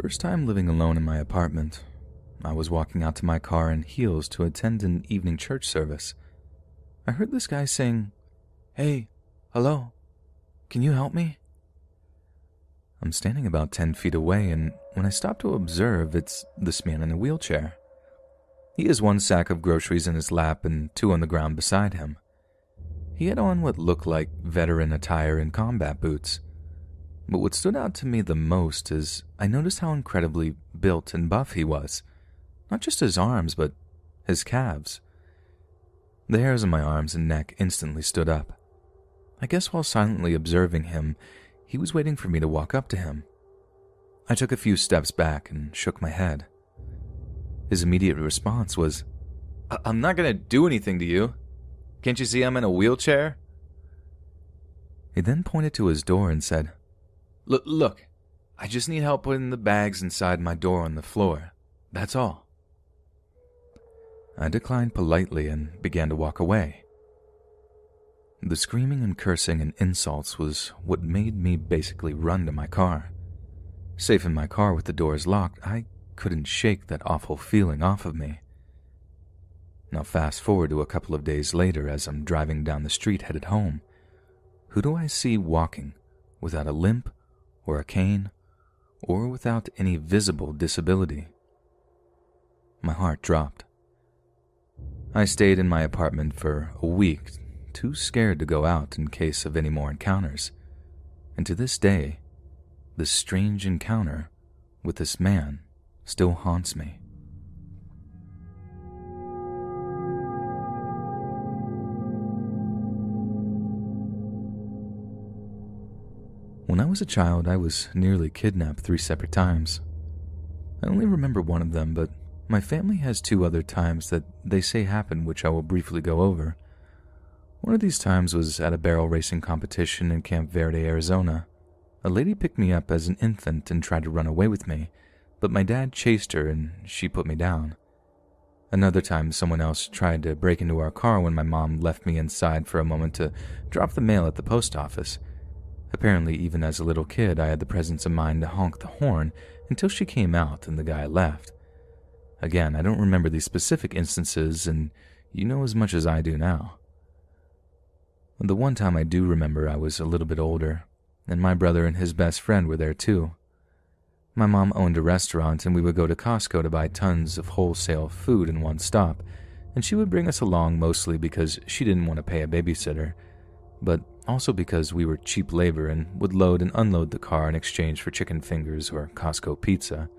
First time living alone in my apartment, I was walking out to my car in heels to attend an evening church service. I heard this guy saying, Hey, hello, can you help me? I'm standing about 10 feet away, and when I stop to observe, it's this man in a wheelchair. He has one sack of groceries in his lap and two on the ground beside him. He had on what looked like veteran attire and combat boots. But what stood out to me the most is I noticed how incredibly built and buff he was. Not just his arms, but his calves. The hairs on my arms and neck instantly stood up. I guess while silently observing him, he was waiting for me to walk up to him. I took a few steps back and shook my head. His immediate response was, I- am not going to do anything to you. Can't you see I'm in a wheelchair? He then pointed to his door and said, Look, look, I just need help putting the bags inside my door on the floor. That's all. I declined politely and began to walk away. The screaming and cursing and insults was what made me basically run to my car. Safe in my car with the doors locked, I couldn't shake that awful feeling off of me. Now, fast forward to a couple of days later as I'm driving down the street headed home. Who do I see walking without a limp or a cane or without any visible disability? My heart dropped. I stayed in my apartment for a week too scared to go out in case of any more encounters. And to this day, this strange encounter with this man still haunts me. When I was a child, I was nearly kidnapped three separate times. I only remember one of them, but my family has two other times that they say happened, which I will briefly go over. One of these times was at a barrel racing competition in Camp Verde, Arizona. A lady picked me up as an infant and tried to run away with me, but my dad chased her and she put me down. Another time, someone else tried to break into our car when my mom left me inside for a moment to drop the mail at the post office. Apparently, even as a little kid, I had the presence of mind to honk the horn until she came out and the guy left. Again, I don't remember these specific instances, and you know as much as I do now. The one time I do remember, I was a little bit older, and my brother and his best friend were there too. My mom owned a restaurant, and we would go to Costco to buy tons of wholesale food in one stop, and she would bring us along mostly because she didn't want to pay a babysitter, but also because we were cheap labor and would load and unload the car in exchange for chicken fingers or Costco pizza.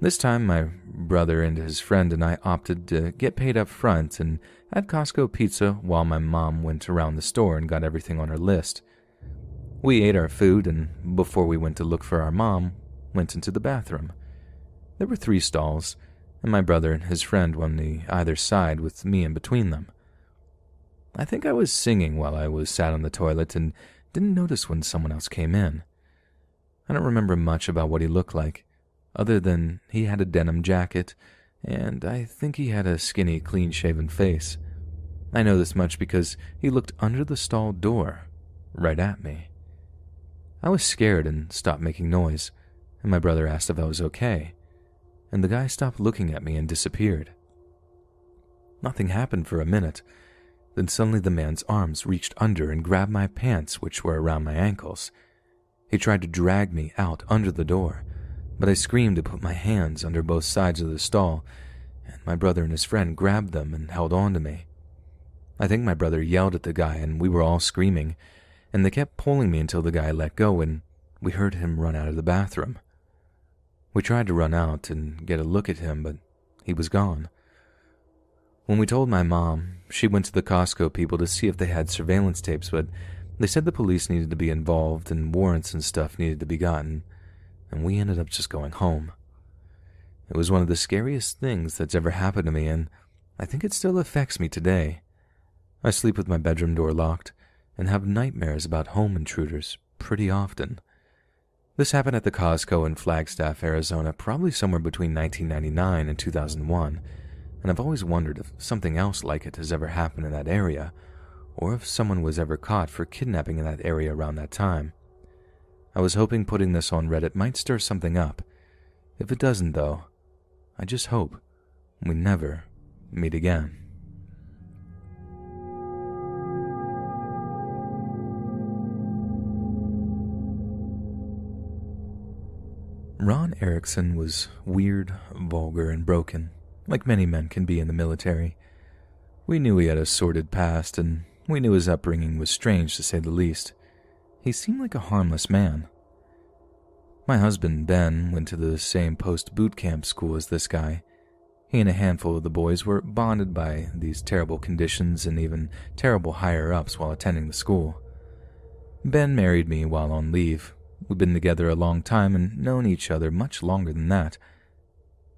This time, my brother and his friend and I opted to get paid up front and had Costco pizza while my mom went around the store and got everything on her list. We ate our food and, before we went to look for our mom, went into the bathroom. There were three stalls, and my brother and his friend on the either side with me in between them. I think I was singing while I was sat on the toilet and didn't notice when someone else came in. I don't remember much about what he looked like other than he had a denim jacket, and I think he had a skinny, clean shaven face. I know this much because he looked under the stall door, right at me. I was scared and stopped making noise, and my brother asked if I was okay, and the guy stopped looking at me and disappeared. Nothing happened for a minute. Then suddenly the man's arms reached under and grabbed my pants, which were around my ankles. He tried to drag me out under the door, but I screamed to put my hands under both sides of the stall, and my brother and his friend grabbed them and held on to me. I think my brother yelled at the guy, and we were all screaming, and they kept pulling me until the guy let go, and we heard him run out of the bathroom. We tried to run out and get a look at him, but he was gone. When we told my mom, she went to the Costco people to see if they had surveillance tapes, but they said the police needed to be involved and warrants and stuff needed to be gotten and we ended up just going home. It was one of the scariest things that's ever happened to me, and I think it still affects me today. I sleep with my bedroom door locked and have nightmares about home intruders pretty often. This happened at the Costco in Flagstaff, Arizona, probably somewhere between 1999 and 2001, and I've always wondered if something else like it has ever happened in that area, or if someone was ever caught for kidnapping in that area around that time. I was hoping putting this on Reddit might stir something up. If it doesn't, though, I just hope we never meet again. Ron Erickson was weird, vulgar, and broken, like many men can be in the military. We knew he had a sordid past, and we knew his upbringing was strange to say the least. He seemed like a harmless man. My husband, Ben, went to the same post boot camp school as this guy. He and a handful of the boys were bonded by these terrible conditions and even terrible higher ups while attending the school. Ben married me while on leave, We'd been together a long time and known each other much longer than that.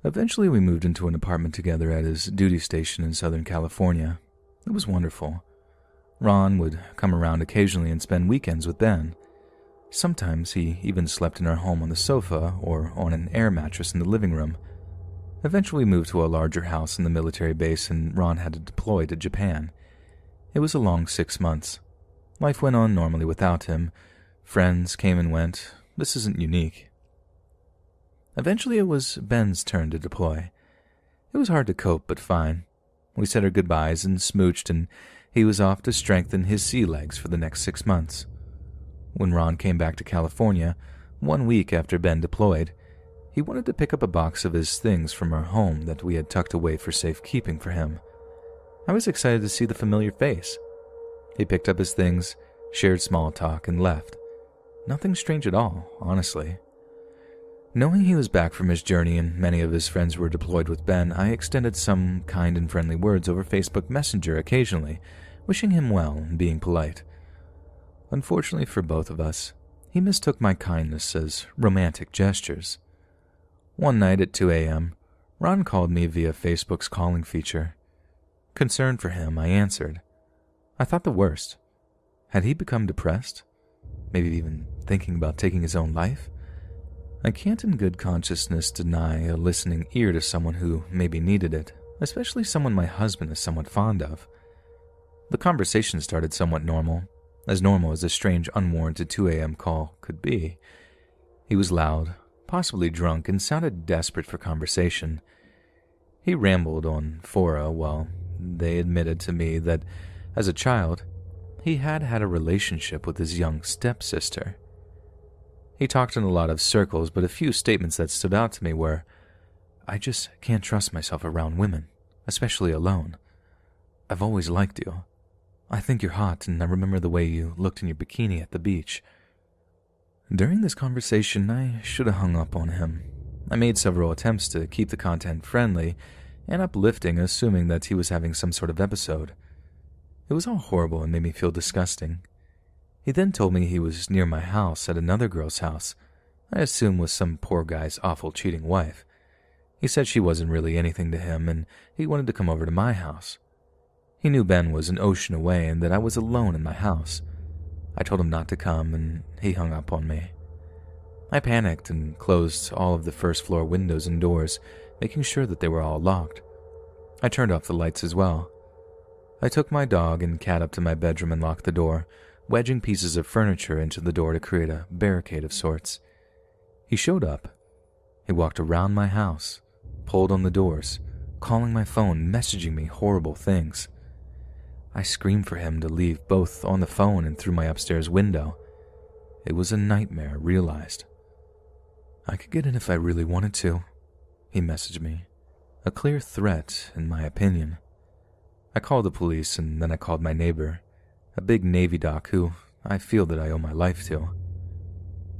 Eventually, we moved into an apartment together at his duty station in Southern California. It was wonderful. Ron would come around occasionally and spend weekends with Ben. Sometimes he even slept in our home on the sofa or on an air mattress in the living room. Eventually, we moved to a larger house in the military base, and Ron had to deploy to Japan. It was a long six months. Life went on normally without him, Friends came and went. This isn't unique. Eventually, it was Ben's turn to deploy. It was hard to cope, but fine. We said our goodbyes and smooched, and he was off to strengthen his sea legs for the next six months. When Ron came back to California, one week after Ben deployed, he wanted to pick up a box of his things from our home that we had tucked away for safekeeping for him. I was excited to see the familiar face. He picked up his things, shared small talk, and left. Nothing strange at all, honestly. Knowing he was back from his journey and many of his friends were deployed with Ben, I extended some kind and friendly words over Facebook Messenger occasionally, wishing him well and being polite. Unfortunately for both of us, he mistook my kindness as romantic gestures. One night at 2 a.m., Ron called me via Facebook's calling feature. Concerned for him, I answered. I thought the worst. Had he become depressed? Maybe even thinking about taking his own life? I can't in good consciousness deny a listening ear to someone who maybe needed it, especially someone my husband is somewhat fond of. The conversation started somewhat normal, as normal as a strange unwarranted 2 a.m. call could be. He was loud, possibly drunk, and sounded desperate for conversation. He rambled on fora while they admitted to me that, as a child, he had had a relationship with his young stepsister. He talked in a lot of circles, but a few statements that stood out to me were I just can't trust myself around women, especially alone. I've always liked you. I think you're hot, and I remember the way you looked in your bikini at the beach. During this conversation, I should have hung up on him. I made several attempts to keep the content friendly and uplifting, assuming that he was having some sort of episode. It was all horrible and made me feel disgusting. He then told me he was near my house at another girl's house, I assume was some poor guy's awful cheating wife. He said she wasn't really anything to him and he wanted to come over to my house. He knew Ben was an ocean away and that I was alone in my house. I told him not to come and he hung up on me. I panicked and closed all of the first floor windows and doors, making sure that they were all locked. I turned off the lights as well. I took my dog and cat up to my bedroom and locked the door, wedging pieces of furniture into the door to create a barricade of sorts. He showed up. He walked around my house, pulled on the doors, calling my phone, messaging me horrible things. I screamed for him to leave both on the phone and through my upstairs window. It was a nightmare, realized. I could get in if I really wanted to, he messaged me. A clear threat, in my opinion. I called the police and then I called my neighbor a big Navy doc who I feel that I owe my life to.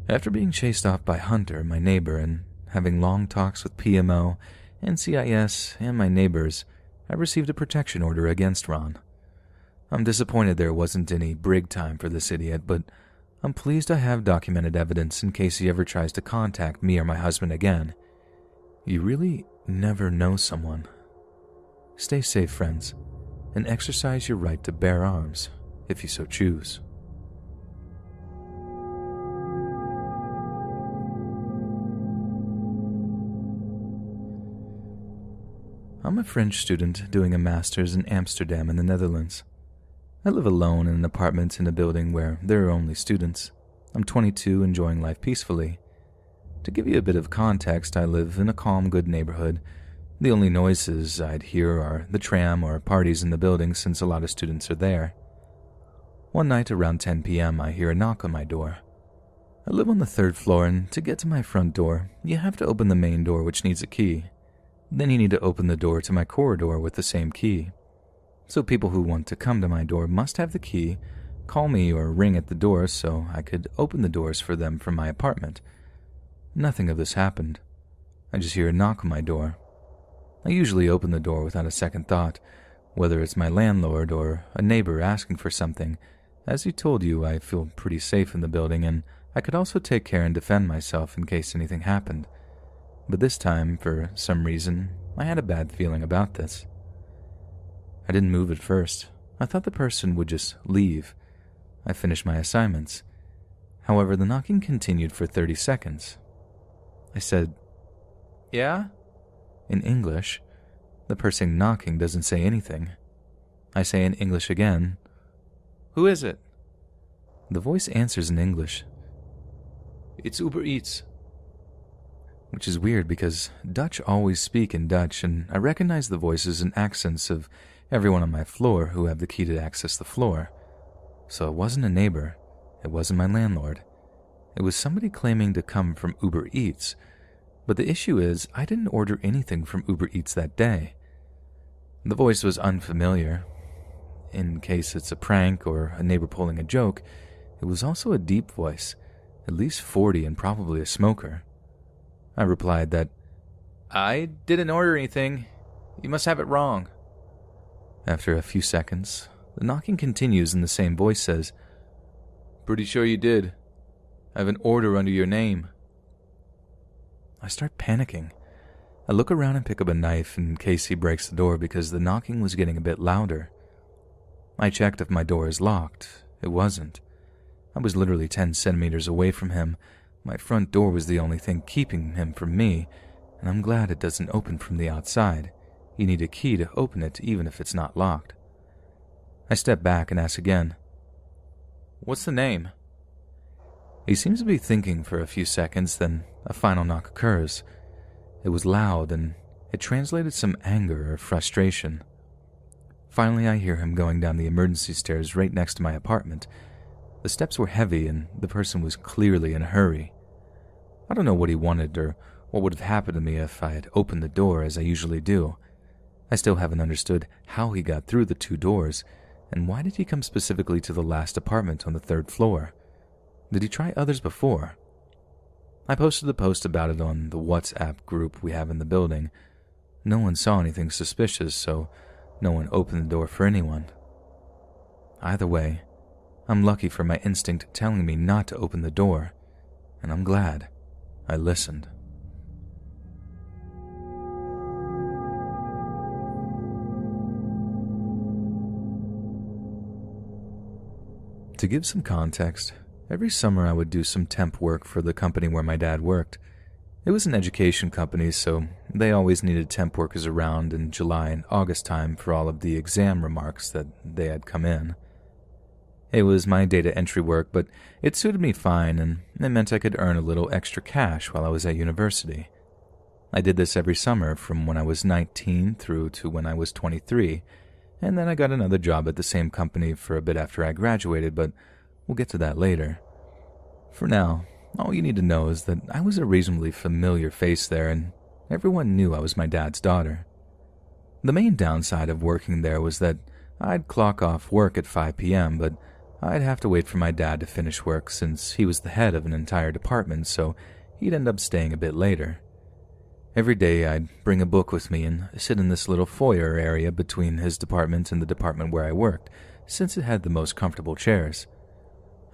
After being chased off by Hunter, my neighbor, and having long talks with PMO, NCIS, and my neighbors, I received a protection order against Ron. I'm disappointed there wasn't any brig time for this idiot, but I'm pleased I have documented evidence in case he ever tries to contact me or my husband again. You really never know someone. Stay safe, friends, and exercise your right to bear arms if you so choose. I'm a French student doing a master's in Amsterdam in the Netherlands. I live alone in an apartment in a building where there are only students. I'm 22, enjoying life peacefully. To give you a bit of context, I live in a calm, good neighborhood. The only noises I'd hear are the tram or parties in the building since a lot of students are there. One night around 10 p.m., I hear a knock on my door. I live on the third floor, and to get to my front door, you have to open the main door, which needs a key. Then you need to open the door to my corridor with the same key. So people who want to come to my door must have the key, call me or ring at the door so I could open the doors for them from my apartment. Nothing of this happened. I just hear a knock on my door. I usually open the door without a second thought, whether it's my landlord or a neighbor asking for something. As he told you, I feel pretty safe in the building, and I could also take care and defend myself in case anything happened. But this time, for some reason, I had a bad feeling about this. I didn't move at first. I thought the person would just leave. I finished my assignments. However, the knocking continued for 30 seconds. I said, Yeah? In English. The person knocking doesn't say anything. I say in English again, Who is it? The voice answers in English. It's Uber Eats which is weird because Dutch always speak in Dutch, and I recognize the voices and accents of everyone on my floor who have the key to access the floor. So it wasn't a neighbor, it wasn't my landlord. It was somebody claiming to come from Uber Eats. But the issue is, I didn't order anything from Uber Eats that day. The voice was unfamiliar. In case it's a prank or a neighbor pulling a joke, it was also a deep voice, at least 40 and probably a smoker. I replied that I didn't order anything. You must have it wrong. After a few seconds, the knocking continues and the same voice says, Pretty sure you did. I have an order under your name. I start panicking. I look around and pick up a knife in case he breaks the door because the knocking was getting a bit louder. I checked if my door is locked. It wasn't. I was literally 10 centimeters away from him, my front door was the only thing keeping him from me, and I'm glad it doesn't open from the outside. You need a key to open it, even if it's not locked. I step back and ask again, What's the name? He seems to be thinking for a few seconds, then a final knock occurs. It was loud, and it translated some anger or frustration. Finally, I hear him going down the emergency stairs right next to my apartment. The steps were heavy, and the person was clearly in a hurry. I don't know what he wanted or what would have happened to me if I had opened the door as I usually do. I still haven't understood how he got through the two doors, and why did he come specifically to the last apartment on the third floor? Did he try others before? I posted a post about it on the WhatsApp group we have in the building. No one saw anything suspicious, so no one opened the door for anyone. Either way, I'm lucky for my instinct telling me not to open the door, and I'm glad. I listened. To give some context, every summer I would do some temp work for the company where my dad worked. It was an education company, so they always needed temp workers around in July and August time for all of the exam remarks that they had come in. It was my data entry work, but it suited me fine, and it meant I could earn a little extra cash while I was at university. I did this every summer from when I was 19 through to when I was 23, and then I got another job at the same company for a bit after I graduated, but we'll get to that later. For now, all you need to know is that I was a reasonably familiar face there, and everyone knew I was my dad's daughter. The main downside of working there was that I'd clock off work at 5 p.m., but I'd have to wait for my dad to finish work since he was the head of an entire department, so he'd end up staying a bit later. Every day I'd bring a book with me and sit in this little foyer area between his department and the department where I worked, since it had the most comfortable chairs.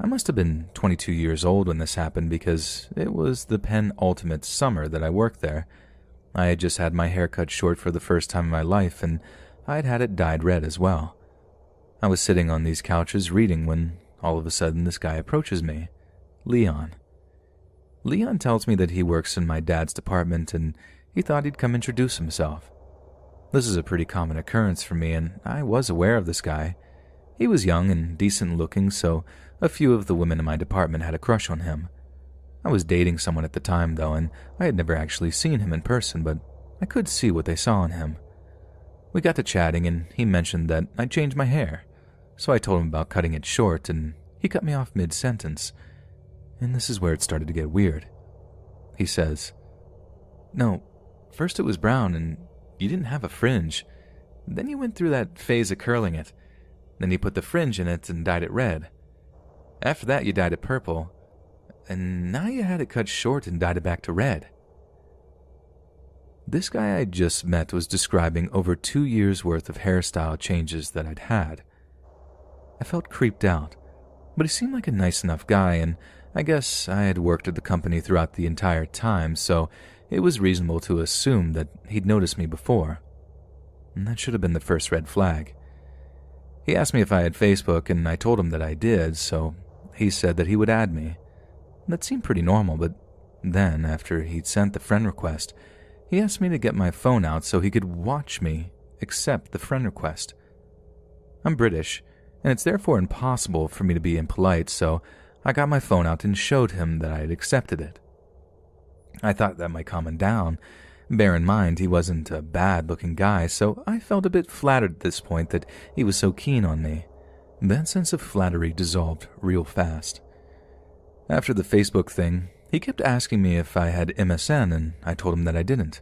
I must have been 22 years old when this happened because it was the penultimate summer that I worked there. I had just had my hair cut short for the first time in my life, and I had had it dyed red as well. I was sitting on these couches reading when all of a sudden this guy approaches me. Leon. Leon tells me that he works in my dad's department and he thought he'd come introduce himself. This is a pretty common occurrence for me, and I was aware of this guy. He was young and decent looking, so a few of the women in my department had a crush on him. I was dating someone at the time, though, and I had never actually seen him in person, but I could see what they saw in him. We got to chatting, and he mentioned that I'd changed my hair, so I told him about cutting it short, and he cut me off mid sentence. And this is where it started to get weird. He says, No, first it was brown, and you didn't have a fringe. Then you went through that phase of curling it. Then you put the fringe in it and dyed it red. After that, you dyed it purple, and now you had it cut short and dyed it back to red. This guy I just met was describing over two years' worth of hairstyle changes that I'd had. I felt creeped out, but he seemed like a nice enough guy, and I guess I had worked at the company throughout the entire time, so it was reasonable to assume that he'd noticed me before. And that should have been the first red flag. He asked me if I had Facebook, and I told him that I did, so he said that he would add me. That seemed pretty normal, but then, after he'd sent the friend request, he asked me to get my phone out so he could watch me accept the friend request. I'm British, and it's therefore impossible for me to be impolite, so I got my phone out and showed him that I had accepted it. I thought that might calm him down. Bear in mind, he wasn't a bad looking guy, so I felt a bit flattered at this point that he was so keen on me. That sense of flattery dissolved real fast. After the Facebook thing, he kept asking me if I had MSN, and I told him that I didn't.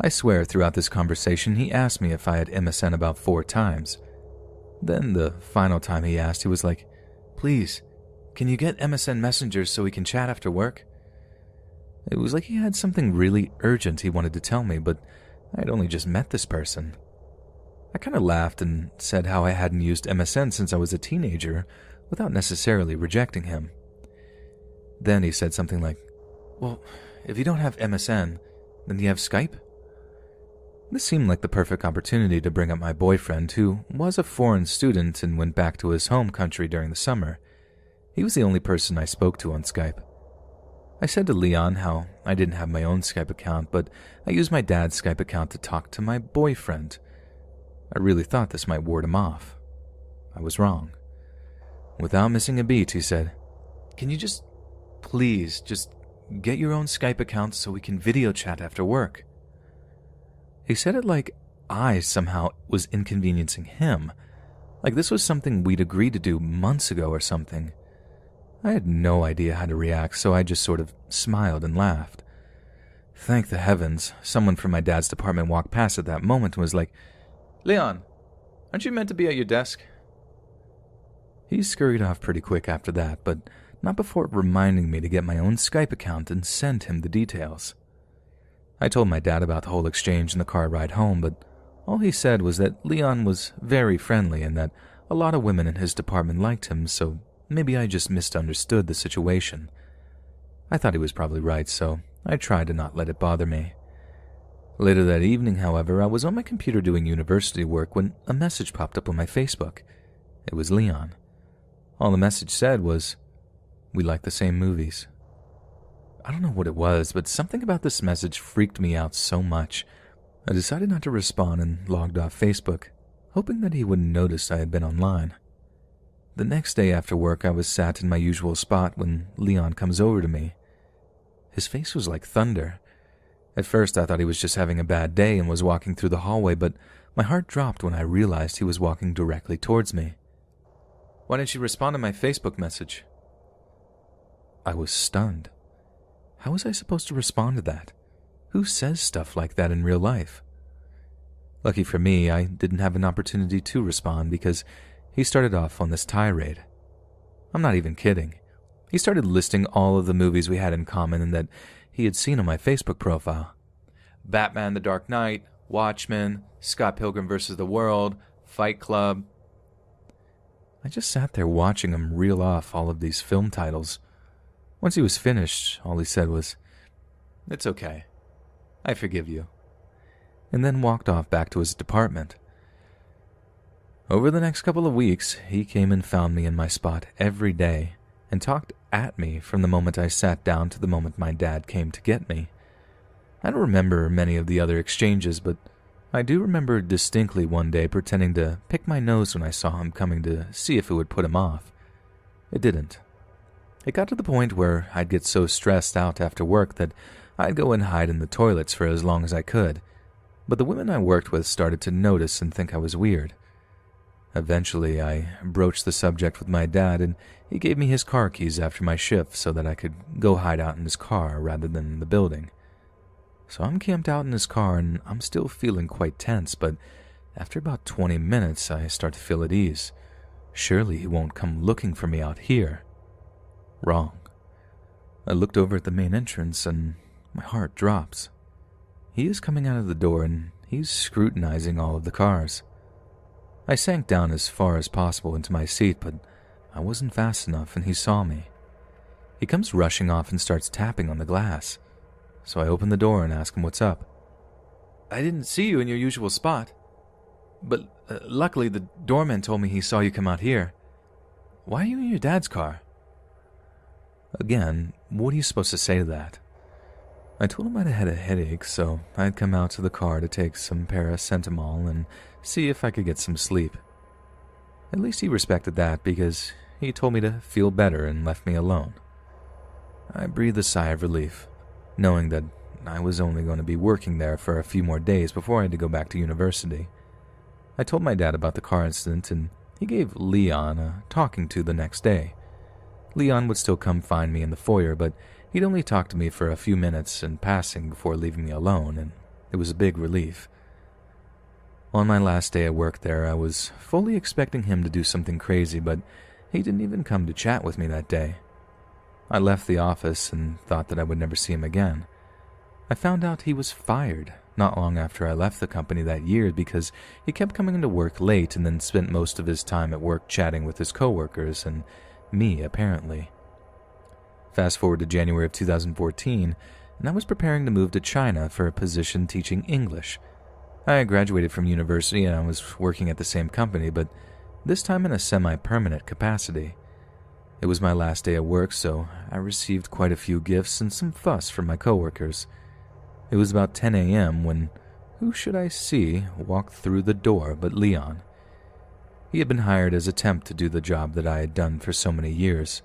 I swear throughout this conversation he asked me if I had MSN about four times. Then, the final time he asked, he was like, Please, can you get MSN Messenger so we can chat after work? It was like he had something really urgent he wanted to tell me, but I had only just met this person. I kind of laughed and said how I hadn't used MSN since I was a teenager without necessarily rejecting him. Then he said something like, Well, if you don't have MSN, then you have Skype? This seemed like the perfect opportunity to bring up my boyfriend, who was a foreign student and went back to his home country during the summer. He was the only person I spoke to on Skype. I said to Leon how I didn't have my own Skype account, but I used my dad's Skype account to talk to my boyfriend. I really thought this might ward him off. I was wrong. Without missing a beat, he said, Can you just Please, just get your own Skype account so we can video chat after work. He said it like I somehow was inconveniencing him, like this was something we'd agreed to do months ago or something. I had no idea how to react, so I just sort of smiled and laughed. Thank the heavens, someone from my dad's department walked past at that moment and was like, Leon, aren't you meant to be at your desk? He scurried off pretty quick after that, but not before reminding me to get my own Skype account and send him the details. I told my dad about the whole exchange in the car ride home, but all he said was that Leon was very friendly and that a lot of women in his department liked him, so maybe I just misunderstood the situation. I thought he was probably right, so I tried to not let it bother me. Later that evening, however, I was on my computer doing university work when a message popped up on my Facebook. It was Leon. All the message said was, we like the same movies. I don't know what it was, but something about this message freaked me out so much. I decided not to respond and logged off Facebook, hoping that he wouldn't notice I had been online. The next day after work, I was sat in my usual spot when Leon comes over to me. His face was like thunder. At first, I thought he was just having a bad day and was walking through the hallway, but my heart dropped when I realized he was walking directly towards me. Why didn't you respond to my Facebook message? I was stunned. How was I supposed to respond to that? Who says stuff like that in real life? Lucky for me, I didn't have an opportunity to respond because he started off on this tirade. I'm not even kidding. He started listing all of the movies we had in common and that he had seen on my Facebook profile Batman the Dark Knight, Watchmen, Scott Pilgrim vs. the World, Fight Club. I just sat there watching him reel off all of these film titles once he was finished, all he said was, It's okay. I forgive you. And then walked off back to his department. Over the next couple of weeks, he came and found me in my spot every day and talked at me from the moment I sat down to the moment my dad came to get me. I don't remember many of the other exchanges, but I do remember distinctly one day pretending to pick my nose when I saw him coming to see if it would put him off. It didn't. It got to the point where I'd get so stressed out after work that I'd go and hide in the toilets for as long as I could. But the women I worked with started to notice and think I was weird. Eventually, I broached the subject with my dad, and he gave me his car keys after my shift so that I could go hide out in his car rather than in the building. So I'm camped out in his car and I'm still feeling quite tense, but after about 20 minutes, I start to feel at ease. Surely he won't come looking for me out here. Wrong. I looked over at the main entrance and my heart drops. He is coming out of the door and he's scrutinizing all of the cars. I sank down as far as possible into my seat, but I wasn't fast enough and he saw me. He comes rushing off and starts tapping on the glass so I open the door and ask him what's up. I didn't see you in your usual spot, but uh, luckily the doorman told me he saw you come out here. Why are you in your dad's car? Again, what are you supposed to say to that? I told him I'd had a headache, so I'd come out to the car to take some paracetamol and see if I could get some sleep. At least he respected that because he told me to feel better and left me alone. I breathed a sigh of relief knowing that I was only going to be working there for a few more days before I had to go back to university. I told my dad about the car incident, and he gave Leon a talking to the next day. Leon would still come find me in the foyer, but he'd only talk to me for a few minutes in passing before leaving me alone, and it was a big relief. On my last day at work there, I was fully expecting him to do something crazy, but he didn't even come to chat with me that day. I left the office and thought that I would never see him again. I found out he was fired not long after I left the company that year because he kept coming into work late and then spent most of his time at work chatting with his coworkers and me, apparently. Fast forward to January of 2014, and I was preparing to move to China for a position teaching English. I graduated from university and I was working at the same company, but this time in a semi permanent capacity. It was my last day at work, so I received quite a few gifts and some fuss from my coworkers. It was about 10 a.m. when who should I see walk through the door but Leon? He had been hired as a temp to do the job that I had done for so many years.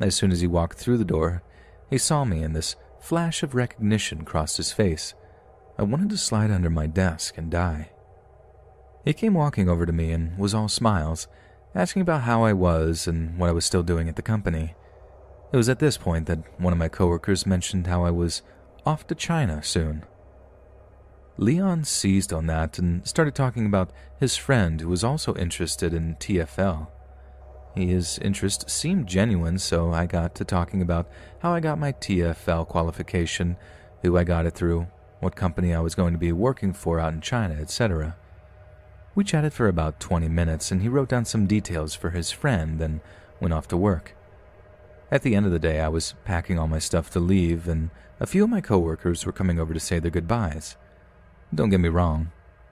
As soon as he walked through the door, he saw me and this flash of recognition crossed his face. I wanted to slide under my desk and die. He came walking over to me and was all smiles asking about how I was and what I was still doing at the company. It was at this point that one of my coworkers mentioned how I was off to China soon. Leon seized on that and started talking about his friend who was also interested in TEFL. His interest seemed genuine, so I got to talking about how I got my TEFL qualification, who I got it through, what company I was going to be working for out in China, etc. We chatted for about 20 minutes and he wrote down some details for his friend, then went off to work. At the end of the day, I was packing all my stuff to leave, and a few of my coworkers were coming over to say their goodbyes. Don't get me wrong,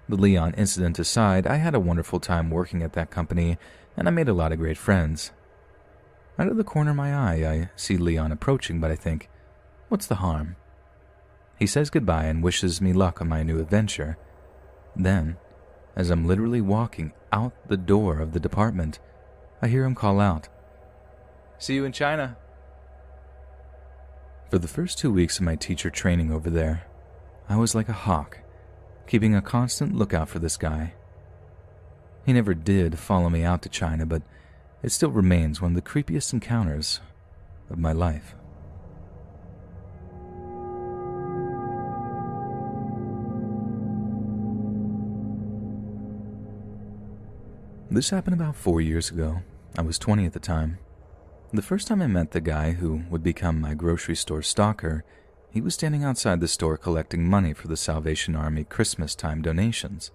the Leon incident aside, I had a wonderful time working at that company, and I made a lot of great friends. Out of the corner of my eye, I see Leon approaching, but I think, what's the harm? He says goodbye and wishes me luck on my new adventure. Then, as I'm literally walking out the door of the department, I hear him call out, See you in China. For the first two weeks of my teacher training over there, I was like a hawk, keeping a constant lookout for this guy. He never did follow me out to China, but it still remains one of the creepiest encounters of my life. This happened about four years ago. I was 20 at the time. The first time I met the guy who would become my grocery store stalker, he was standing outside the store collecting money for the Salvation Army Christmas time donations.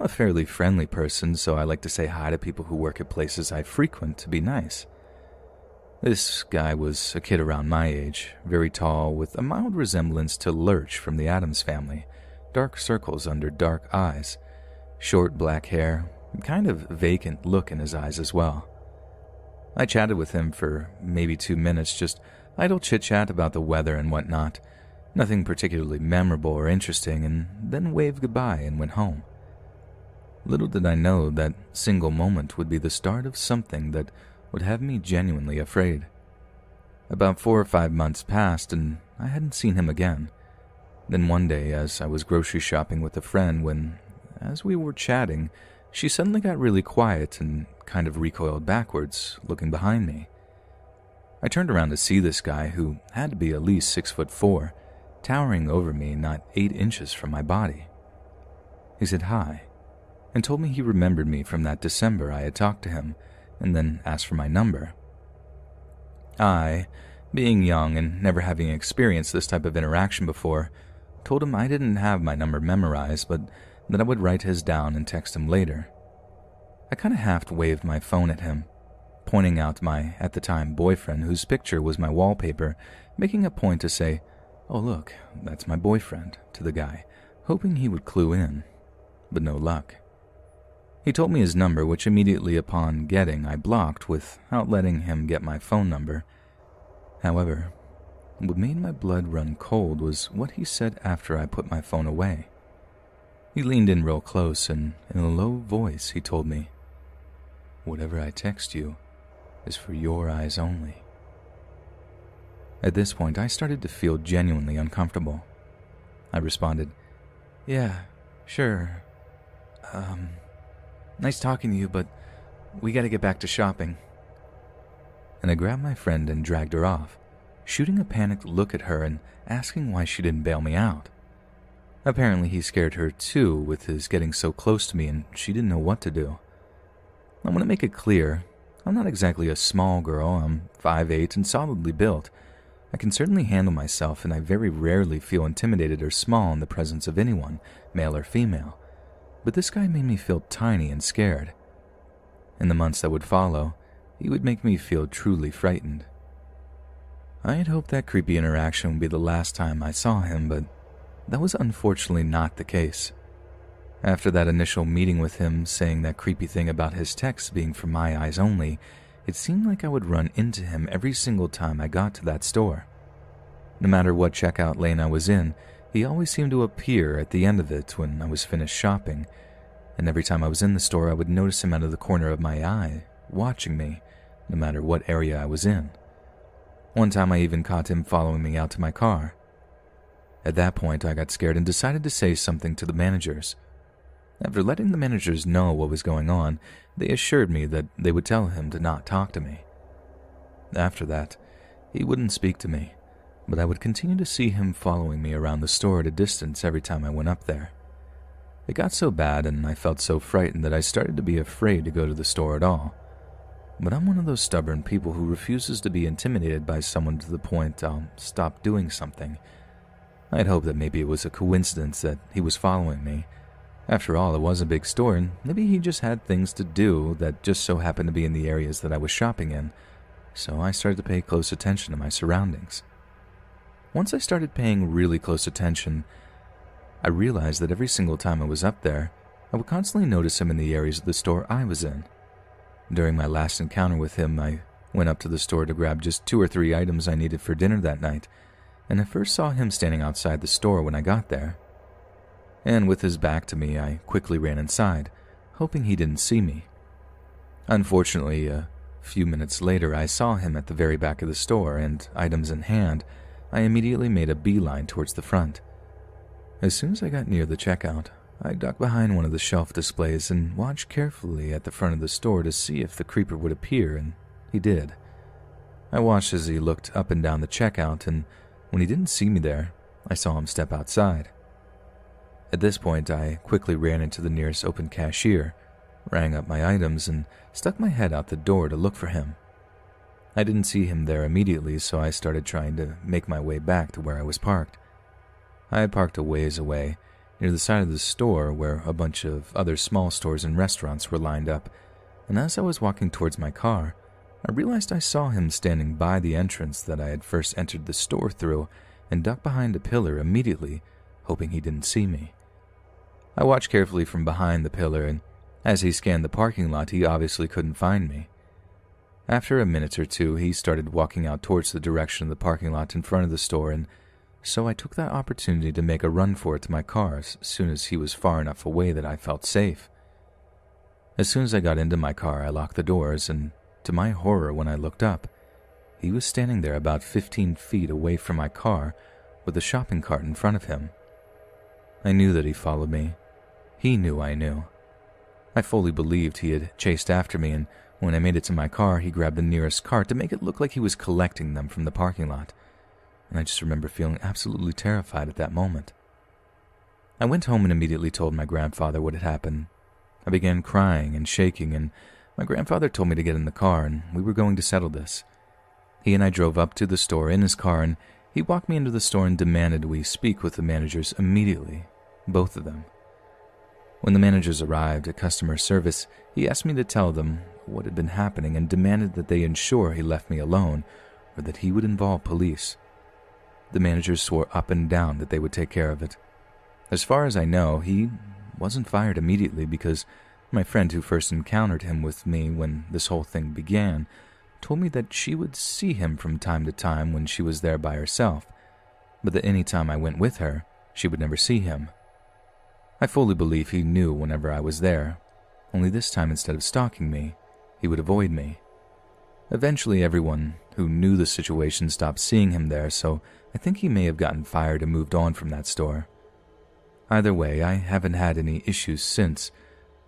I'm a fairly friendly person, so I like to say hi to people who work at places I frequent to be nice. This guy was a kid around my age, very tall, with a mild resemblance to Lurch from the Addams family, dark circles under dark eyes, short black hair, kind of vacant look in his eyes as well. I chatted with him for maybe two minutes, just idle chit chat about the weather and whatnot, Nothing particularly memorable or interesting, and then waved goodbye and went home. Little did I know that single moment would be the start of something that would have me genuinely afraid. About four or five months passed, and I hadn't seen him again. Then one day, as I was grocery shopping with a friend, when, as we were chatting, she suddenly got really quiet and kind of recoiled backwards, looking behind me. I turned around to see this guy, who had to be at least six foot four, towering over me not eight inches from my body. He said hi, and told me he remembered me from that December I had talked to him, and then asked for my number. I, being young and never having experienced this type of interaction before, told him I didn't have my number memorized, but that I would write his down and text him later. I kind of half waved my phone at him, pointing out my, at the time, boyfriend, whose picture was my wallpaper, making a point to say, Oh, look, that's my boyfriend, to the guy, hoping he would clue in, but no luck. He told me his number, which immediately upon getting I blocked without letting him get my phone number. However, what made my blood run cold was what he said after I put my phone away. He leaned in real close and, in a low voice, he told me, Whatever I text you is for your eyes only. At this point, I started to feel genuinely uncomfortable. I responded, Yeah, sure. Um, nice talking to you, but we gotta get back to shopping. And I grabbed my friend and dragged her off shooting a panicked look at her and asking why she didn't bail me out. Apparently, he scared her too with his getting so close to me and she didn't know what to do. I want to make it clear I'm not exactly a small girl, I'm 5'8 and solidly built. I can certainly handle myself, and I very rarely feel intimidated or small in the presence of anyone, male or female. But this guy made me feel tiny and scared. In the months that would follow, he would make me feel truly frightened. I had hoped that creepy interaction would be the last time I saw him, but that was unfortunately not the case. After that initial meeting with him saying that creepy thing about his texts being for my eyes only, it seemed like I would run into him every single time I got to that store. No matter what checkout lane I was in, he always seemed to appear at the end of it when I was finished shopping, and every time I was in the store, I would notice him out of the corner of my eye, watching me, no matter what area I was in. One time I even caught him following me out to my car. At that point, I got scared and decided to say something to the managers. After letting the managers know what was going on, they assured me that they would tell him to not talk to me. After that, he wouldn't speak to me, but I would continue to see him following me around the store at a distance every time I went up there. It got so bad and I felt so frightened that I started to be afraid to go to the store at all. But I'm one of those stubborn people who refuses to be intimidated by someone to the point I'll stop doing something. I'd hoped that maybe it was a coincidence that he was following me. After all, it was a big store, and maybe he just had things to do that just so happened to be in the areas that I was shopping in. So I started to pay close attention to my surroundings. Once I started paying really close attention, I realized that every single time I was up there, I would constantly notice him in the areas of the store I was in. During my last encounter with him, I went up to the store to grab just two or three items I needed for dinner that night, and I first saw him standing outside the store when I got there. And with his back to me, I quickly ran inside, hoping he didn't see me. Unfortunately, a few minutes later, I saw him at the very back of the store, and items in hand, I immediately made a beeline towards the front. As soon as I got near the checkout, I ducked behind one of the shelf displays and watched carefully at the front of the store to see if the creeper would appear, and he did. I watched as he looked up and down the checkout, and when he didn't see me there, I saw him step outside. At this point, I quickly ran into the nearest open cashier, rang up my items, and stuck my head out the door to look for him. I didn't see him there immediately, so I started trying to make my way back to where I was parked. I had parked a ways away, near the side of the store where a bunch of other small stores and restaurants were lined up, and as I was walking towards my car, I realized I saw him standing by the entrance that I had first entered the store through and ducked behind a pillar immediately, hoping he didn't see me. I watched carefully from behind the pillar, and as he scanned the parking lot, he obviously couldn't find me. After a minute or two, he started walking out towards the direction of the parking lot in front of the store, and so I took that opportunity to make a run for it to my car as soon as he was far enough away that I felt safe. As soon as I got into my car, I locked the doors, and to my horror, when I looked up, he was standing there about 15 feet away from my car with a shopping cart in front of him. I knew that he followed me. He knew I knew. I fully believed he had chased after me, and when I made it to my car, he grabbed the nearest cart to make it look like he was collecting them from the parking lot. And I just remember feeling absolutely terrified at that moment. I went home and immediately told my grandfather what had happened. I began crying and shaking, and my grandfather told me to get in the car, and we were going to settle this. He and I drove up to the store in his car, and he walked me into the store and demanded we speak with the managers immediately, both of them. When the managers arrived at customer service, he asked me to tell them what had been happening and demanded that they ensure he left me alone or that he would involve police. The managers swore up and down that they would take care of it. As far as I know, he wasn't fired immediately because my friend who first encountered him with me when this whole thing began told me that she would see him from time to time when she was there by herself, but that any time I went with her, she would never see him. I fully believe he knew whenever I was there, only this time instead of stalking me, he would avoid me. Eventually, everyone who knew the situation stopped seeing him there, so I think he may have gotten fired and moved on from that store. Either way, I haven't had any issues since,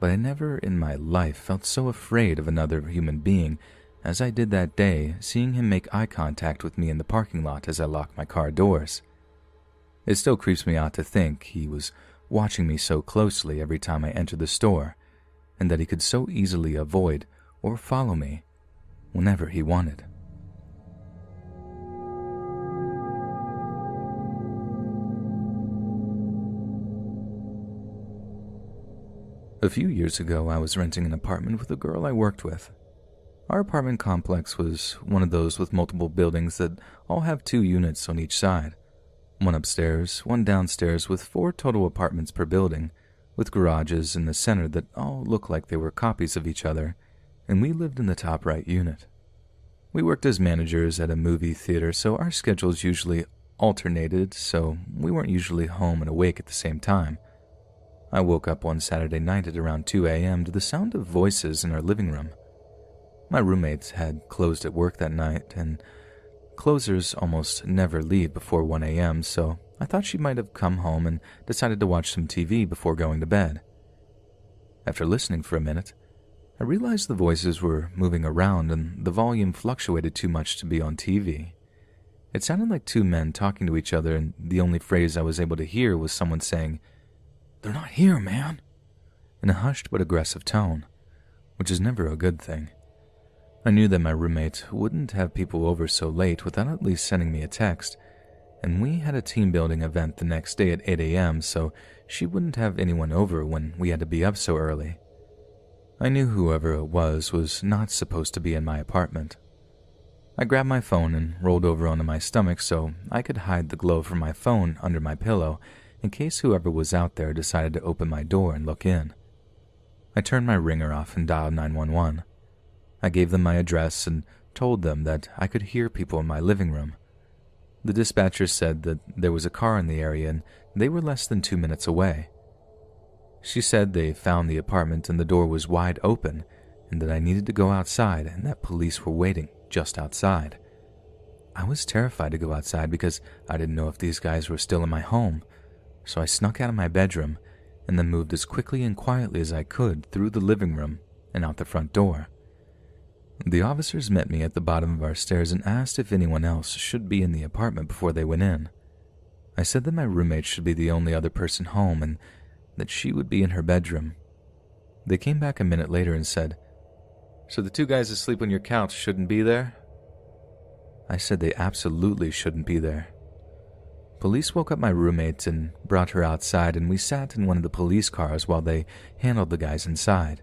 but I never in my life felt so afraid of another human being as I did that day seeing him make eye contact with me in the parking lot as I locked my car doors. It still creeps me out to think he was watching me so closely every time I entered the store, and that he could so easily avoid or follow me whenever he wanted. A few years ago, I was renting an apartment with a girl I worked with. Our apartment complex was one of those with multiple buildings that all have two units on each side one upstairs, one downstairs, with four total apartments per building, with garages in the center that all look like they were copies of each other, and we lived in the top right unit. We worked as managers at a movie theater, so our schedules usually alternated, so we weren't usually home and awake at the same time. I woke up one Saturday night at around 2 a.m. to the sound of voices in our living room. My roommates had closed at work that night, and closers almost never leave before 1 a.m., so I thought she might have come home and decided to watch some TV before going to bed. After listening for a minute, I realized the voices were moving around and the volume fluctuated too much to be on TV. It sounded like two men talking to each other, and the only phrase I was able to hear was someone saying, They're not here, man, in a hushed but aggressive tone, which is never a good thing. I knew that my roommate wouldn't have people over so late without at least sending me a text, and we had a team building event the next day at 8 a.m., so she wouldn't have anyone over when we had to be up so early. I knew whoever it was was not supposed to be in my apartment. I grabbed my phone and rolled over onto my stomach so I could hide the glow from my phone under my pillow in case whoever was out there decided to open my door and look in. I turned my ringer off and dialed 911. I gave them my address and told them that I could hear people in my living room. The dispatcher said that there was a car in the area and they were less than two minutes away. She said they found the apartment and the door was wide open and that I needed to go outside and that police were waiting just outside. I was terrified to go outside because I didn't know if these guys were still in my home, so I snuck out of my bedroom and then moved as quickly and quietly as I could through the living room and out the front door. The officers met me at the bottom of our stairs and asked if anyone else should be in the apartment before they went in. I said that my roommate should be the only other person home and that she would be in her bedroom. They came back a minute later and said, So the two guys asleep on your couch shouldn't be there? I said they absolutely shouldn't be there. Police woke up my roommate and brought her outside, and we sat in one of the police cars while they handled the guys inside.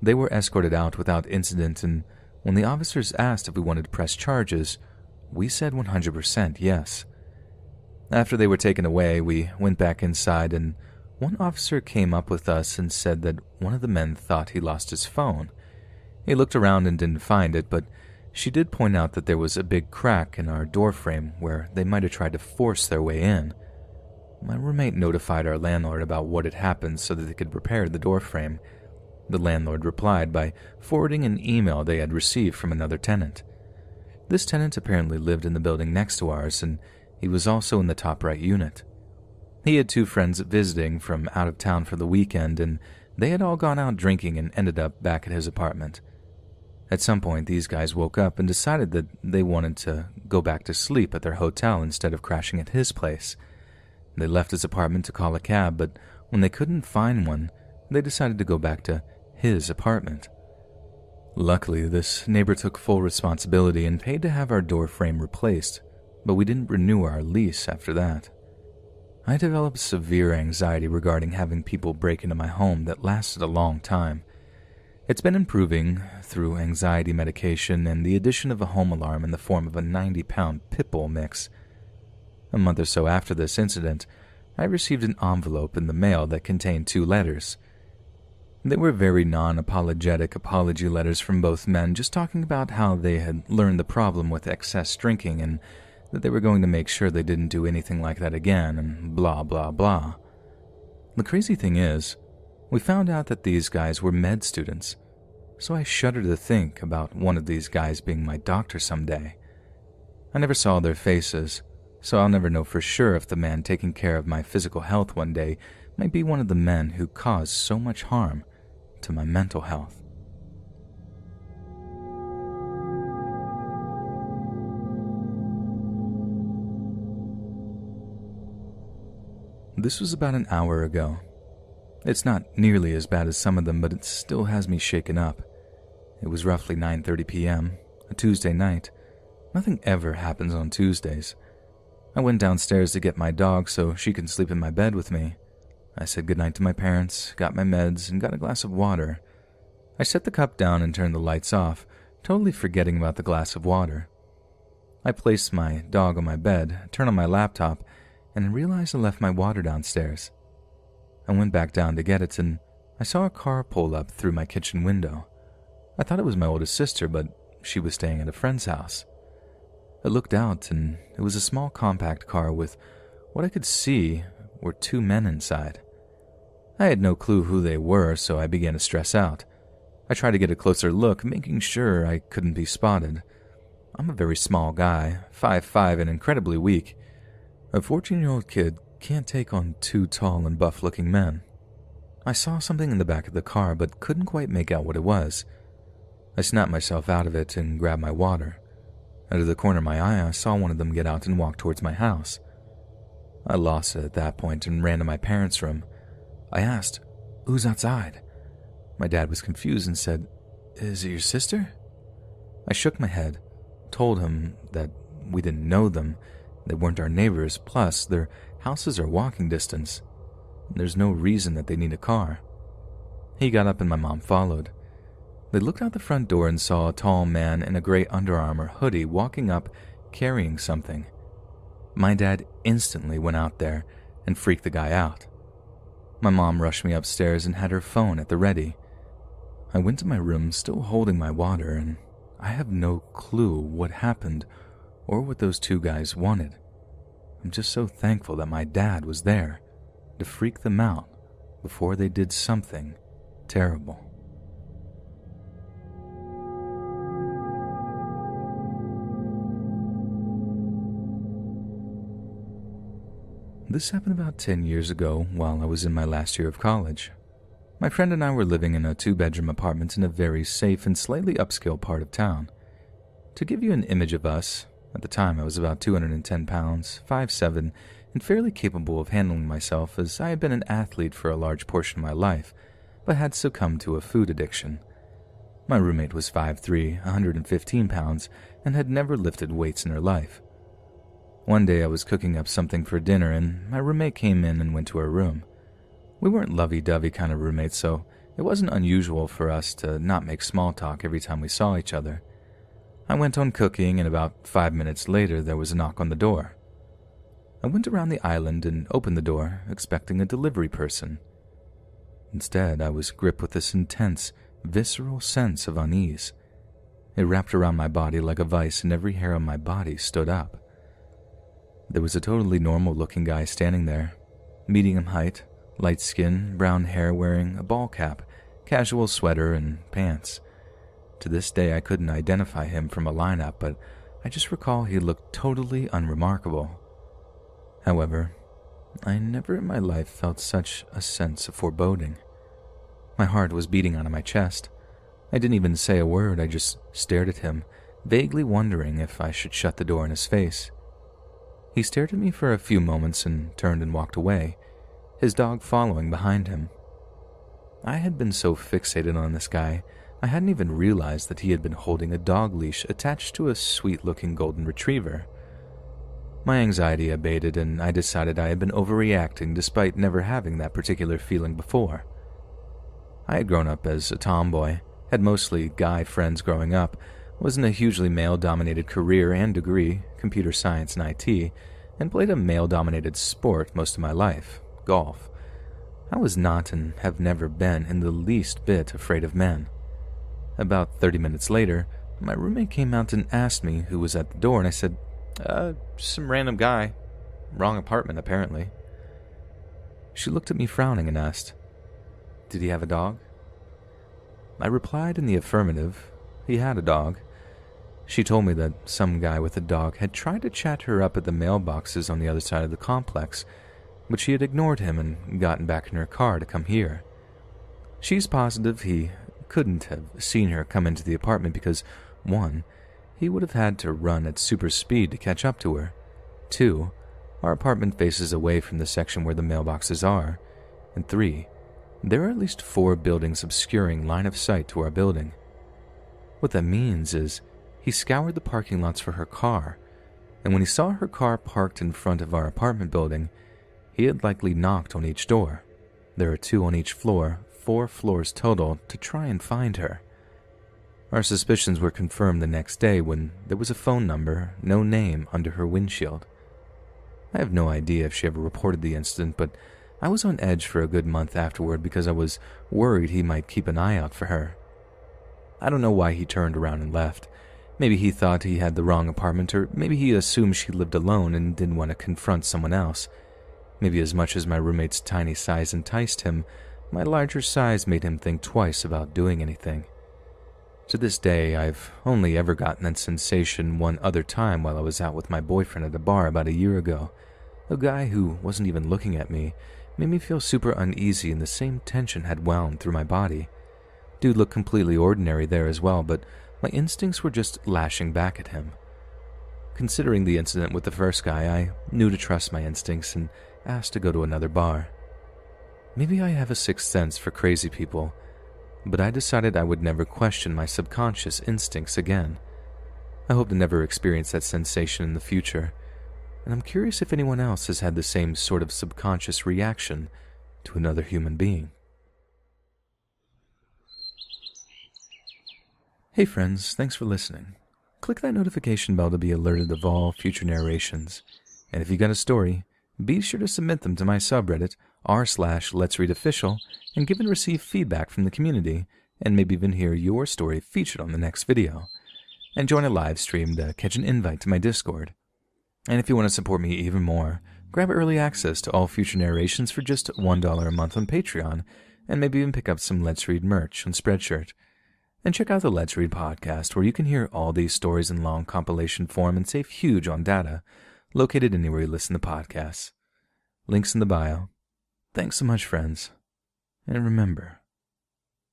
They were escorted out without incident, and when the officers asked if we wanted to press charges, we said 100% yes. After they were taken away, we went back inside, and one officer came up with us and said that one of the men thought he lost his phone. He looked around and didn't find it, but she did point out that there was a big crack in our door frame where they might have tried to force their way in. My roommate notified our landlord about what had happened so that they could repair the door frame. The landlord replied by forwarding an email they had received from another tenant. This tenant apparently lived in the building next to ours, and he was also in the top right unit. He had two friends visiting from out of town for the weekend, and they had all gone out drinking and ended up back at his apartment. At some point, these guys woke up and decided that they wanted to go back to sleep at their hotel instead of crashing at his place. They left his apartment to call a cab, but when they couldn't find one, they decided to go back to his apartment. Luckily, this neighbor took full responsibility and paid to have our door frame replaced, but we didn't renew our lease after that. I developed severe anxiety regarding having people break into my home that lasted a long time. It's been improving through anxiety medication and the addition of a home alarm in the form of a 90 pound Pitbull mix. A month or so after this incident, I received an envelope in the mail that contained two letters. They were very non apologetic apology letters from both men, just talking about how they had learned the problem with excess drinking and that they were going to make sure they didn't do anything like that again, and blah, blah, blah. The crazy thing is, we found out that these guys were med students, so I shudder to think about one of these guys being my doctor someday. I never saw their faces, so I'll never know for sure if the man taking care of my physical health one day might be one of the men who caused so much harm to my mental health. This was about an hour ago. It's not nearly as bad as some of them, but it still has me shaken up. It was roughly 9:30 p.m., a Tuesday night. Nothing ever happens on Tuesdays. I went downstairs to get my dog so she can sleep in my bed with me. I said goodnight to my parents, got my meds, and got a glass of water. I set the cup down and turned the lights off, totally forgetting about the glass of water. I placed my dog on my bed, turned on my laptop, and realized I left my water downstairs. I went back down to get it, and I saw a car pull up through my kitchen window. I thought it was my oldest sister, but she was staying at a friend's house. I looked out, and it was a small compact car with what I could see were two men inside. I had no clue who they were, so I began to stress out. I tried to get a closer look, making sure I couldn't be spotted. I'm a very small guy, five five and incredibly weak. A 14 year old kid can't take on two tall and buff looking men. I saw something in the back of the car but couldn't quite make out what it was. I snapped myself out of it and grabbed my water. Out of the corner of my eye, I saw one of them get out and walk towards my house. I lost it at that point and ran to my parents' room. I asked, Who's outside? My dad was confused and said, Is it your sister? I shook my head, told him that we didn't know them, they weren't our neighbors, plus, their houses are walking distance. There's no reason that they need a car. He got up and my mom followed. They looked out the front door and saw a tall man in a gray Under Armour hoodie walking up carrying something. My dad instantly went out there and freaked the guy out. My mom rushed me upstairs and had her phone at the ready. I went to my room still holding my water, and I have no clue what happened or what those two guys wanted. I'm just so thankful that my dad was there to freak them out before they did something terrible. This happened about 10 years ago while I was in my last year of college. My friend and I were living in a two bedroom apartment in a very safe and slightly upscale part of town. To give you an image of us, at the time, I was about 210 pounds, 5'7, and fairly capable of handling myself as I had been an athlete for a large portion of my life, but had succumbed to a food addiction. My roommate was 5'3, 115 pounds, and had never lifted weights in her life. One day I was cooking up something for dinner, and my roommate came in and went to her room. We weren't lovey dovey kind of roommates, so it wasn't unusual for us to not make small talk every time we saw each other. I went on cooking, and about five minutes later, there was a knock on the door. I went around the island and opened the door, expecting a delivery person. Instead, I was gripped with this intense, visceral sense of unease. It wrapped around my body like a vice, and every hair on my body stood up. There was a totally normal looking guy standing there, medium height, light skin, brown hair, wearing a ball cap, casual sweater, and pants. To this day, I couldn't identify him from a lineup, but I just recall he looked totally unremarkable. However, I never in my life felt such a sense of foreboding. My heart was beating out of my chest. I didn't even say a word, I just stared at him, vaguely wondering if I should shut the door in his face. He stared at me for a few moments and turned and walked away, his dog following behind him. I had been so fixated on this guy, I hadn't even realized that he had been holding a dog leash attached to a sweet looking golden retriever. My anxiety abated, and I decided I had been overreacting despite never having that particular feeling before. I had grown up as a tomboy, had mostly guy friends growing up, was in a hugely male dominated career and degree, computer science and IT, and played a male dominated sport most of my life golf. I was not and have never been in the least bit afraid of men. About 30 minutes later, my roommate came out and asked me who was at the door, and I said, Uh, some random guy. Wrong apartment, apparently. She looked at me frowning and asked, Did he have a dog? I replied in the affirmative. He had a dog. She told me that some guy with a dog had tried to chat her up at the mailboxes on the other side of the complex, but she had ignored him and gotten back in her car to come here. She's positive he couldn't have seen her come into the apartment because, one, he would have had to run at super speed to catch up to her. Two, our apartment faces away from the section where the mailboxes are. And three, there are at least four buildings obscuring line of sight to our building. What that means is he scoured the parking lots for her car, and when he saw her car parked in front of our apartment building, he had likely knocked on each door. There are two on each floor, four floors total, to try and find her. Our suspicions were confirmed the next day when there was a phone number, no name, under her windshield. I have no idea if she ever reported the incident, but I was on edge for a good month afterward because I was worried he might keep an eye out for her. I don't know why he turned around and left. Maybe he thought he had the wrong apartment, or maybe he assumed she lived alone and didn't want to confront someone else. Maybe as much as my roommate's tiny size enticed him, my larger size made him think twice about doing anything. To this day, I've only ever gotten that sensation one other time while I was out with my boyfriend at a bar about a year ago. A guy who wasn't even looking at me made me feel super uneasy and the same tension had wound through my body. Dude looked completely ordinary there as well, but my instincts were just lashing back at him. Considering the incident with the first guy, I knew to trust my instincts and asked to go to another bar. Maybe I have a sixth sense for crazy people, but I decided I would never question my subconscious instincts again. I hope to never experience that sensation in the future, and I'm curious if anyone else has had the same sort of subconscious reaction to another human being. Hey friends, thanks for listening. Click that notification bell to be alerted of all future narrations. And if you got a story, be sure to submit them to my subreddit r slash let's read official and give and receive feedback from the community and maybe even hear your story featured on the next video. And join a live stream to catch an invite to my Discord. And if you want to support me even more, grab early access to all future narrations for just $1 a month on Patreon, and maybe even pick up some Let's Read merch on Spreadshirt. And check out the Let's Read podcast, where you can hear all these stories in long compilation form and save huge on data, located anywhere you listen to podcasts. Links in the bio. Thanks so much, friends. And remember,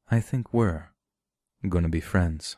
I think we're gonna be friends.